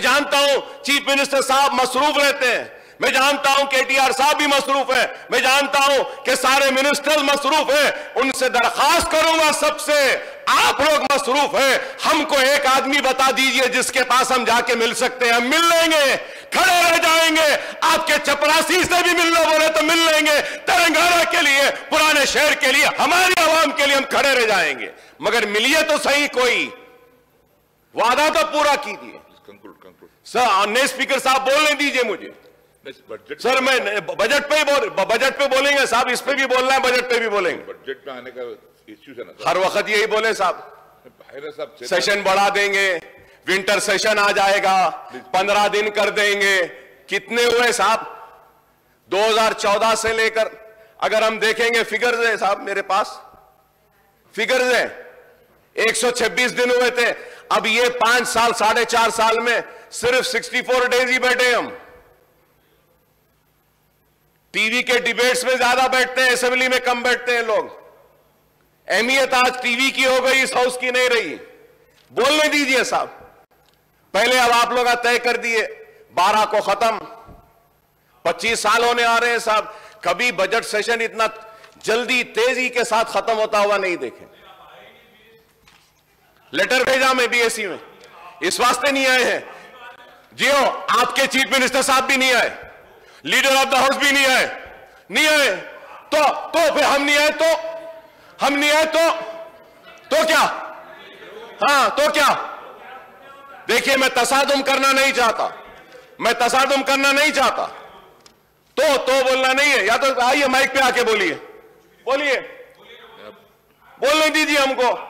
मैं जानता हूँ चीफ मिनिस्टर साहब मसरूफ रहते हैं। मैं जानता हूँ के टी आर साहब भी मसरूफ है। मैं जानता हूँ कि सारे मिनिस्टर्स मसरूफ है। उनसे दरखास्त करूँगा सबसे। आप लोग मसरूफ है। हमको एक आदमी बता दीजिए जिसके पास हम जाके मिल सकते हैं। हम मिल लेंगे। खड़े रह जाएँगे। आपके चपरासी से भी मिलना बोले तो मिल लेंगे। तेलंगाना के लिए, पुराने शहर के लिए, हमारी आवाम के लिए हम खड़े रह जाएँगे। मगर मिलिए तो सही कोई। वादा तो पूरा कीजिए। Conclude conclude. सर नए स्पीकर साहब बोलने दीजिए मुझे। बजट सर मैं बजट पे बोल बजट पे बोलेंगे साहब इस पे भी बोलना है बजट पे भी बोलेंगे। बजट में आने का इश्यू है ना हर वक्त यही बोले साहब। साहब सेशन बढ़ा देंगे विंटर सेशन आ जाएगा पंद्रह दिन कर देंगे। कितने हुए साहब? 2014 से लेकर अगर हम देखेंगे फिगर्स है साहब मेरे पास। फिगर्स है। 126 दिन हुए थे। अब ये पाँच साल, साढ़े चार साल में सिर्फ़ 64 डेज़ ही बैठे हम। टीवी के डिबेट्स में ज़्यादा बैठते हैं असेंबली में कम बैठते हैं लोग। अहमियत आज टीवी की हो गई, इस हाउस की नहीं रही। बोलने दीजिए साहब। पहले अब आप लोग तय कर दिए 12 को खत्म। 25 साल होने आ रहे हैं साहब। कभी बजट सेशन इतना जल्दी तेज़ी के साथ खत्म होता हुआ नहीं देखे। लेटर भेजा मैं बीएससी में। इस वास्ते नहीं आए हैं। जियो, आपके चीफ मिनिस्टर साहब भी नहीं आए। लीडर ऑफ़ द हाउस भी नहीं आए। नहीं आए। तो तो फिर हम नहीं आए तो? हम नहीं आए तो? तो क्या? हाँ तो क्या? देखिए, मैं तसादुम करना नहीं चाहता। मैं तसादुम करना नहीं चाहता। तो तो बोलना नहीं है। या तो आइए माइक पे आके बोलिए। बोलिए। बोलने दीजिए हमको।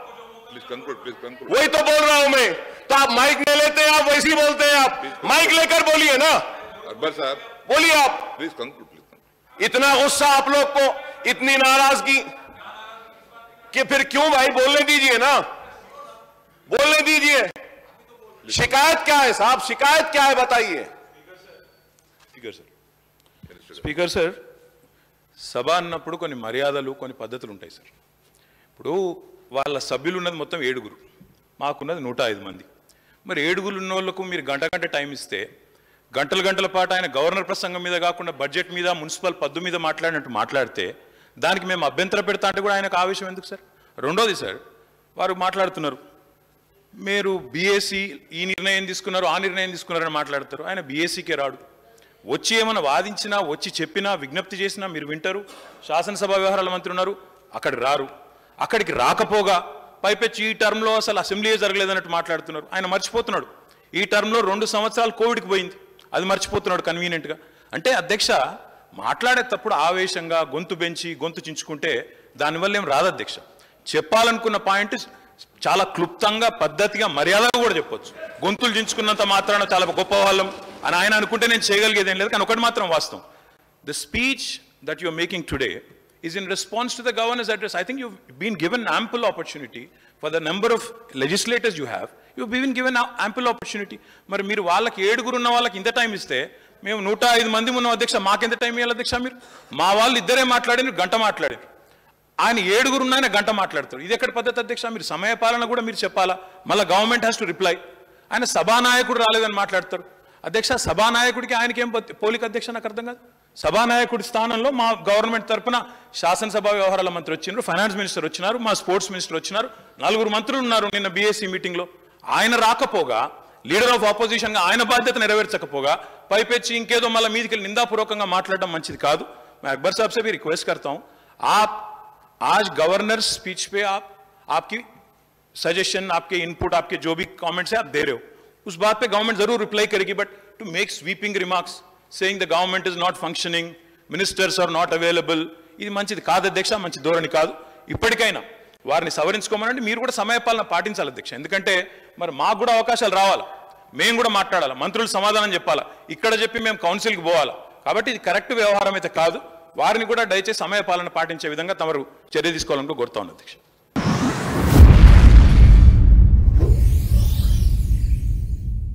प्लीज कंक्लूड प्लीज कंक्लूड वही तो बोल रहा हूं मैं तो आप माइक नहीं लेते हैं आप वैसे ही बोलते हैं आप माइक लेकर बोलिए ना अकबर साहब बोलिए आप प्लीज कंक्लूड प्लीज इतना गुस्सा आप लोग को इतनी नाराजगी कि फिर क्यों भाई बोलने दीजिए ना बोलने दीजिए शिकायत क्या है साहब शिकायत क्या है बताइए స్పీకర్ సార్ స్పీకర్ సార్ సభ అన్నప్పుడు కొన్ని మర్యాదలు కొన్ని పద్ధతులు ఉంటాయి సార్ ఇప్పుడు వాళ్ళ సభ్యులు ఉన్నది మొత్తం ఏడుగురు. మాకున్నది నూట ఐదు మంది. మరి ఏడుగురు ఉన్న వాళ్ళకు మీరు గంట గంట టైం ఇస్తే గంటల గంటల పాటు ఆయన గవర్నర్ ప్రసంగం మీద కాకుండా బడ్జెట్ మీద మున్సిపల్ పద్దు మీద మాట్లాడినట్టు మాట్లాడితే దానికి మేము అభ్యంతరం పెడతా అంటే కూడా ఆయనకు ఆవేశం ఎందుకు సార్? రెండోది సార్ వారు మాట్లాడుతున్నారు. మీరు బీఏసీ ఈ నిర్ణయం తీసుకున్నారు ఆ నిర్ణయం తీసుకున్నారని మాట్లాడతారు. ఆయన బీఎస్సీకే రాడు. వచ్చి ఏమైనా వాదించినా వచ్చి చెప్పినా విజ్ఞప్తి చేసినా మీరు వింటారు. శాసనసభ వ్యవహారాల మంత్రి ఉన్నారు అక్కడ రారు. అక్కడికి రాకపోగా పైపెచ్చి ఈ టర్మ్లో అసలు అసెంబ్లీ జరగలేదన్నట్టు మాట్లాడుతున్నారు. ఆయన మర్చిపోతున్నాడు. ఈ టర్మ్లో రెండు సంవత్సరాలు కోవిడ్కి పోయింది. అది మర్చిపోతున్నాడు కన్వీనియంట్గా అంటే అధ్యక్ష మాట్లాడేటప్పుడు ఆవేశంగా గొంతు పెంచి గొంతు చించుకుంటే దానివల్ల ఏం రాదు అధ్యక్ష. చెప్పాలనుకున్న పాయింట్ చాలా క్లుప్తంగా పద్ధతిగా మర్యాదగా కూడా చెప్పొచ్చు. గొంతులు చించుకున్నంత మాత్రాన చాలా గొప్ప వాళ్ళం అని ఆయన అనుకుంటే నేను చేయగలిగేది ఏం లేదు కానీ ఒకటి మాత్రం వాస్తవం. The speech that you're making today is in response to the governor's address. I think you've been given ample opportunity for the number of legislators you have. You've been given ample opportunity. మరి మీరు వాళ్ళకి ఏడుగురు ఉన్న వాళ్ళకి ఇంత time ఇస్తే మేము నూట ఐదు మంది ఉన్న అధ్యక్ష మాకెంత టైం ఇవ్వాలి అధ్యక్ష మీరు? మా వాళ్ళు ఇద్దరే మాట్లాడారు గంట మాట్లాడారు. ఆయన ఏడుగురు ఉన్న ఆయన గంట మాట్లాడతారు ఇది ఎక్కడ పద్ధతి అధ్యక్ష? మీరు సమయ పాలన కూడా మీరు చెప్పాలా? మళ్ళీ గవర్నమెంట్ హ్యాస్ టు రిప్లై ఆయన సభానాయకుడు రాలేదని మాట్లాడతారు అధ్యక్ష సభానాయకుడికి ఆయనకేం పోలిక అధ్యక్ష నాకు అర్థం కాదు. సభానాయకుడి స్థానంలో మా గవర్నమెంట్ తరపున శాసనసభ వ్యవహారాల మంత్రి వచ్చినారు ఫైనాన్స్ మినిస్టర్ వచ్చినారు మా స్పోర్ట్స్ మినిస్టర్ వచ్చినారు నలుగురు మంత్రులు ఉన్నారు నిన్న బీఎస్సీ మీటింగ్లో ఆయన రాకపోగా లీడర్ ఆఫ్ ఆపోజిషన్ గా ఆయన బాధ్యత నెరవేర్చకపోగా పైపెచ్చి ఇంకేదో మళ్ళీ మీదికి వెళ్ళి నిందాపూర్వకంగా మాట్లాడడం మంచిది కాదు मैं अकबर साहब से भी रिक्वेस्ट करता हूं आप आज गवर्नर स्पीच पे आप आपकी सजेशन आपके इनपुट आपके जो भी कमेंट्स है आप दे रहे हो उस बात पे गवर्नमेंट जरूर रिप्लाई करेगी but to make sweeping remarks saying the government is not functioning ministers are not available ఇది మంచిది కాదు అధ్యక్ష మంచి ధోరణి కాదు. ఇప్పటికైనా వారిని సవరించుకోమనంటే మీరు కూడా సమయపాలన పాటించాలి అధ్యక్ష. ఎందుకంటే మరి మాకు కూడా అవకాశాలు రావాలి. మేము కూడా మాట్లాడాలి. మంత్రులు సమాధానం చెప్పాలా? ఇక్కడ చెప్పి మేము కౌన్సిల్కి పోవాలా? కాబట్టి ఇది కరెక్ట్ వ్యవహారం అయితే కాదు. వారిని కూడా దయచేసి సమయపాలన పాటించే విధంగా తమరు చర్య తీసుకోవాలని కోరుతా ఉన్నాను అధ్యక్ష.